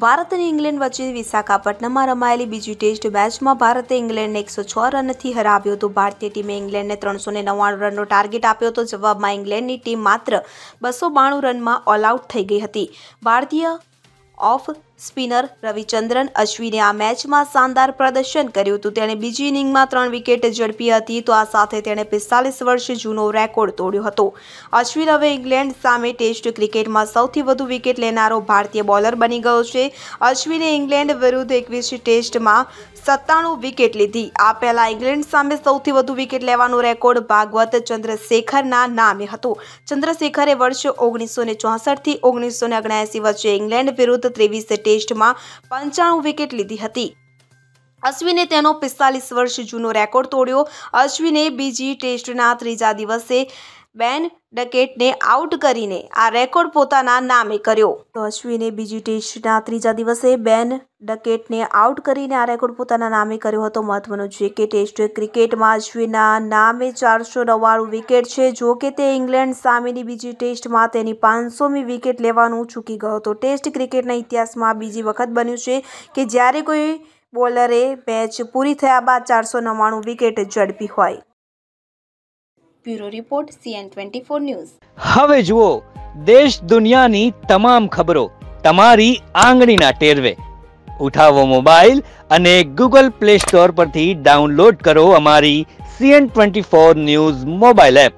Bharat England વચ્ચે વિશાખાપટ્ટનમમાં રમાયેલી બીજી ટેસ્ટ મેચમાં ભારતે ઇંગ્લેન્ડને એકસો છ રનથી હરાવ્યો હતો. ભારતીય ટીમે ઇંગ્લેન્ડને ત્રણસો નવ્વાણું રનનો ટાર્ગેટ આપ્યો હતો. જવાબમાં ઇંગ્લેન્ડની ટીમ માત્ર બસો બાણું રનમાં ઓલ આઉટ થઈ ગઈ હતી. ભારતીય ઓફ સ્પિનર રવિચંદ્રન અશ્વિને આ મેચમાં શાનદાર પ્રદર્શન કર્યું હતું. તેણે બીજી ઇનિંગમાં ત્રણ વિકેટ ઝડપી હતી તો આ સાથે તેણે પિસ્તાલીસ વર્ષ જૂનો રેકોર્ડ તોડ્યો હતો. અશ્વિન હવે ઇંગ્લેન્ડ સામે ટેસ્ટ ક્રિકેટમાં સૌથી વધુ વિકેટ લેનારો ભારતીય બોલર બની ગયો છે. અશ્વિને ઇંગ્લેન્ડ વિરુદ્ધ એકવીસ ટેસ્ટમાં સત્તાણું વિકેટ લીધી. આ પહેલાં ઇંગ્લેન્ડ સામે સૌથી વધુ વિકેટ લેવાનો રેકોર્ડ ભાગવત ચંદ્રશેખરના નામે હતો. ચંદ્રશેખરે વર્ષ ઓગણીસો ને ચોસઠથી ઓગણીસો ને ઓગણએંસી વચ્ચે ઇંગ્લેન્ડ વિરુદ્ધ ત્રેવીસ ટેસ્ટમાં પંચાણું વિકેટ લીધી હતી. અશ્વિને તેનો પિસ્તાલીસ વર્ષ જૂનો રેકોર્ડ તોડ્યો. અશ્વિને બીજી ટેસ્ટના ત્રીજા દિવસે બેન ડકેટને આઉટ કરીને આ રેકોર્ડ પોતાના નામે કર્યો. તો અશ્વિને બીજી ટેસ્ટના ત્રીજા દિવસે બેન ડકેટને આઉટ કરીને આ રેકોર્ડ પોતાના નામે કર્યો હતો. મહત્વનું છે કે ટેસ્ટ ક્રિકેટમાં અશ્વિનના નામે ચારસો નવ્વાણું વિકેટ છે. જો કે તે ઇંગ્લેન્ડ સામેની બીજી ટેસ્ટમાં તેની પાંચસોમી વિકેટ લેવાનું ચૂકી ગયો હતો. ટેસ્ટ ક્રિકેટના ઇતિહાસમાં બીજી વખત બન્યું છે કે જ્યારે કોઈ બોલરે મેચ પૂરી થયા બાદ ચારસો નવ્વાણું વિકેટ ઝડપી હોય. Bureau report CN twenty four news. હવે જુઓ, દેશ દુનિયાની તમામ ખબરો તમારી આંગળીના ટેરવે. ઉઠાવો મોબાઈલ અને ગૂગલ પ્લે સ્ટોર પરથી ડાઉનલોડ કરો અમારી CN twenty four news mobile app.